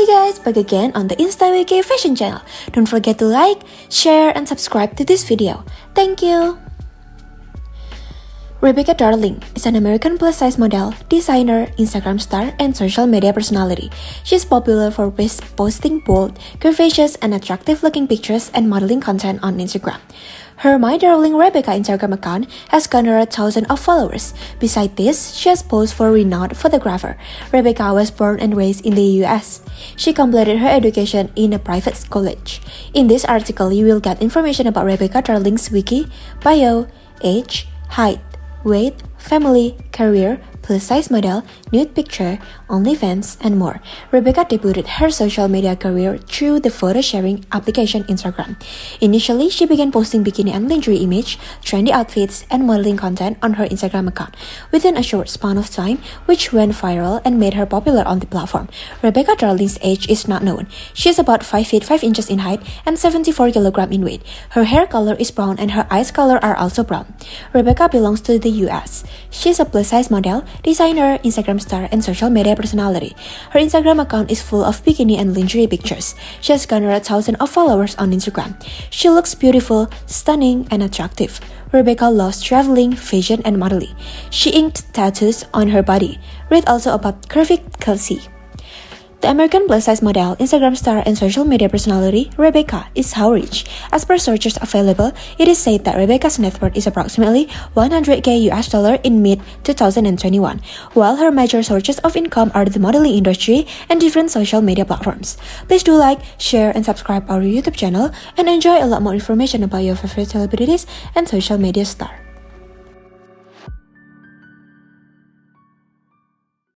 Hi guys, back again on the Instawiki Fashion channel. Don't forget to like, share, and subscribe to this video. Thank you! Rebecca Darling is an American plus-size model, designer, Instagram star, and social media personality. She's popular for posting bold, curvaceous, and attractive-looking pictures and modeling content on Instagram. Her My Darling Rebecca Instagram account has garnered thousands of followers. Besides this, she has posed for renowned photographer. Rebecca was born and raised in the US. She completed her education in a private college. In this article, you will get information about Rebecca Darling's wiki, bio, age, height, weight, family, career, plus size model, nude picture, OnlyFans, and more. Rebecca debuted her social media career through the photo sharing application Instagram. Initially, she began posting bikini and lingerie image, trendy outfits, and modeling content on her Instagram account. Within a short span of time, which went viral and made her popular on the platform. Rebecca Darling's age is not known. She is about 5 feet 5 inches in height and 74 kg in weight. Her hair color is brown and her eyes color are also brown. Rebecca belongs to the US. She is a plus size model, designer, Instagram star, and social media personality. Her Instagram account is full of bikini and lingerie pictures. She has garnered thousands of followers on Instagram. She looks beautiful, stunning, and attractive. Rebecca loves traveling, fashion, and modeling. She inked tattoos on her body. Read also about Curvy Kelsey. The American plus-size model, Instagram star, and social media personality, Rebecca, is how rich. As per sources available, it is said that Rebecca's net worth is approximately 100k US dollar in mid-2021, while her major sources of income are the modeling industry and different social media platforms. Please do like, share, and subscribe our YouTube channel and enjoy a lot more information about your favorite celebrities and social media star.